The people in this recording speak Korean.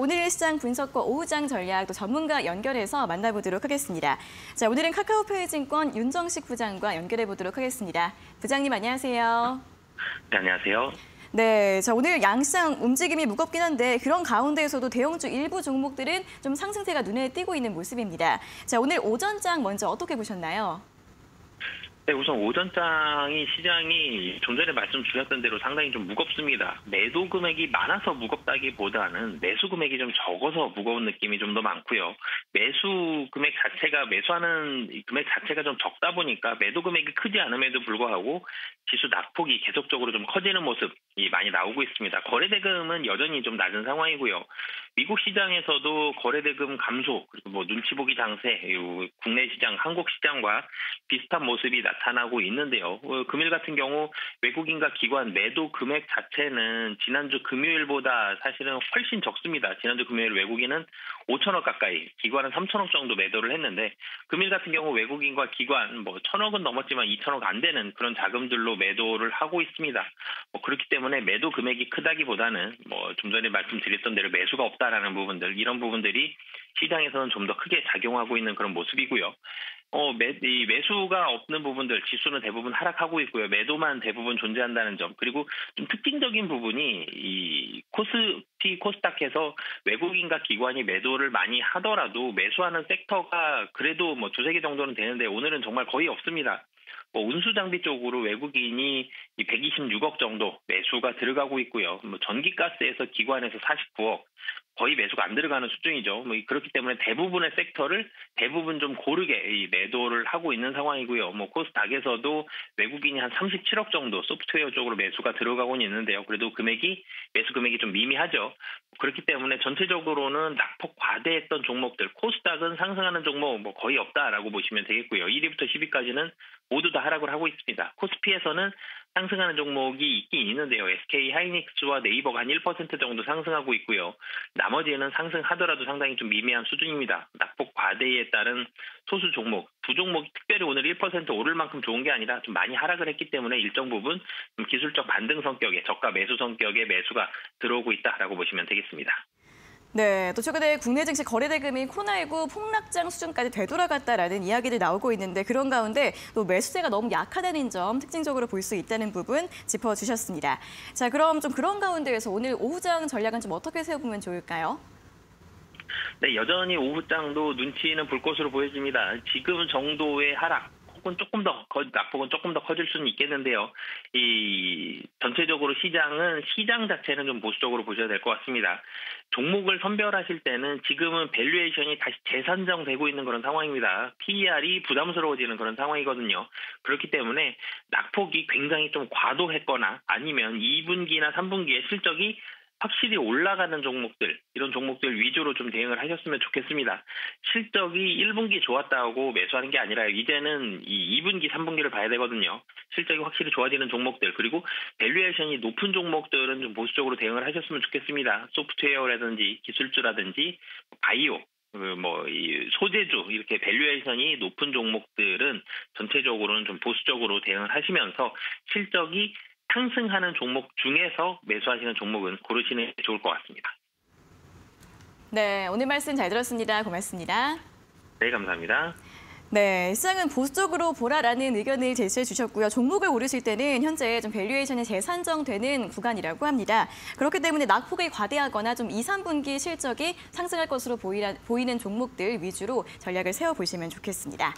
오늘 시장 분석과 오후장 전략 또 전문가 연결해서 만나보도록 하겠습니다. 자, 오늘은 카카오페이 증권 윤정식 부장과 연결해 보도록 하겠습니다. 부장님 안녕하세요. 네, 안녕하세요. 네, 자 오늘 양상 움직임이 무겁긴 한데 그런 가운데에서도 대형주 일부 종목들은 좀 상승세가 눈에 띄고 있는 모습입니다. 자, 오늘 오전장 먼저 어떻게 보셨나요? 네, 우선 오전장이 시장이 좀 전에 말씀 주셨던 대로 상당히 좀 무겁습니다. 매도 금액이 많아서 무겁다기보다는 매수 금액이 좀 적어서 무거운 느낌이 좀 더 많고요. 매수 금액 자체가 매수하는 금액 자체가 좀 적다 보니까 매도 금액이 크지 않음에도 불구하고 지수 낙폭이 계속적으로 좀 커지는 모습이 많이 나오고 있습니다. 거래대금은 여전히 좀 낮은 상황이고요. 미국 시장에서도 거래대금 감소 그리고 뭐 눈치 보기 장세, 국내 시장, 한국 시장과 비슷한 모습이 나타나고 있는데요. 어, 금일 같은 경우 외국인과 기관 매도 금액 자체는 지난주 금요일보다 사실은 훨씬 적습니다. 지난주 금요일 외국인은 5천억 가까이, 기관은 3천억 정도 매도를 했는데 금일 같은 경우 외국인과 기관 뭐 천억은 넘었지만 2천억 안 되는 그런 자금들로 매도를 하고 있습니다. 뭐 그렇기 때문에 매도 금액이 크다기보다는 뭐 좀 전에 말씀드렸던 대로 매수가 없다 라는 부분들 이런 부분들이 시장에서는 좀 더 크게 작용하고 있는 그런 모습이고요. 어, 매, 이 매수가 없는 부분들 지수는 대부분 하락하고 있고요. 매도만 대부분 존재한다는 점. 그리고 좀 특징적인 부분이 이 코스피 코스닥에서 외국인과 기관이 매도를 많이 하더라도 매수하는 섹터가 그래도 뭐 두세 개 정도는 되는데 오늘은 정말 거의 없습니다. 뭐 운수 장비 쪽으로 외국인이 126억 정도 매수가 들어가고 있고요. 뭐 전기가스에서 기관에서 49억, 거의 매수가 안 들어가는 수준이죠. 뭐 그렇기 때문에 대부분의 섹터를 대부분 좀 고르게 매도를 하고 있는 상황이고요. 뭐 코스닥에서도 외국인이 한 37억 정도 소프트웨어 쪽으로 매수가 들어가고는 있는데요. 그래도 금액이 매수 금액이 좀 미미하죠. 그렇기 때문에 전체적으로는 낙폭 과대했던 종목들 코스닥은 상승하는 종목 뭐 거의 없다라고 보시면 되겠고요. 1위부터 10위까지는 모두 다 하락을 하고 있습니다. 코스피에서는 상승하는 종목이 있긴 있는데요. SK 하이닉스와 네이버가 한 1% 정도 상승하고 있고요. 나머지는 상승하더라도 상당히 좀 미미한 수준입니다. 낙폭 과대에 따른 소수 종목, 두 종목이 특별히 오늘 1% 오를 만큼 좋은 게 아니라 좀 많이 하락을 했기 때문에 일정 부분 기술적 반등 성격의 저가 매수 성격의 매수가 들어오고 있다라고 보시면 되겠습니다. 네, 또 최근에 국내 증시 거래대금이 코나19 폭락장 수준까지 되돌아갔다라는 이야기들 나오고 있는데 그런 가운데 또 매수세가 너무 약하다는 점 특징적으로 볼 수 있다는 부분 짚어주셨습니다. 자, 그럼 좀 그런 가운데에서 오늘 오후장 전략은 좀 어떻게 세워보면 좋을까요? 네, 여전히 오후장도 눈치는 볼 것으로 보여집니다. 지금 정도의 하락, 혹은 조금 더 낙폭은 조금 더 커질 수는 있겠는데요. 이 전체적으로 시장은 시장 자체는 좀 보수적으로 보셔야 될 것 같습니다. 종목을 선별하실 때는 지금은 밸류에이션이 다시 재산정되고 있는 그런 상황입니다. PER이 부담스러워지는 그런 상황이거든요. 그렇기 때문에 낙폭이 굉장히 좀 과도했거나 아니면 2분기나 3분기에 실적이 확실히 올라가는 종목들, 이런 종목들 위주로 좀 대응을 하셨으면 좋겠습니다. 실적이 1분기 좋았다고 매수하는 게 아니라 이제는 이 2분기, 3분기를 봐야 되거든요. 실적이 확실히 좋아지는 종목들, 그리고 밸류에이션이 높은 종목들은 좀 보수적으로 대응을 하셨으면 좋겠습니다. 소프트웨어라든지 기술주라든지 바이오, 그 뭐이 소재주 이렇게 밸류에이션이 높은 종목들은 전체적으로는 좀 보수적으로 대응을 하시면서 실적이 상승하는 종목 중에서 매수하시는 종목은 고르시는 게 좋을 것 같습니다. 네, 오늘 말씀 잘 들었습니다. 고맙습니다. 네, 감사합니다. 네, 시장은 보수적으로 보라라는 의견을 제시해 주셨고요. 종목을 고르실 때는 현재 좀 밸류에이션이 재산정되는 구간이라고 합니다. 그렇기 때문에 낙폭이 과대하거나 좀 2, 3분기 실적이 상승할 것으로 보이는 종목들 위주로 전략을 세워보시면 좋겠습니다.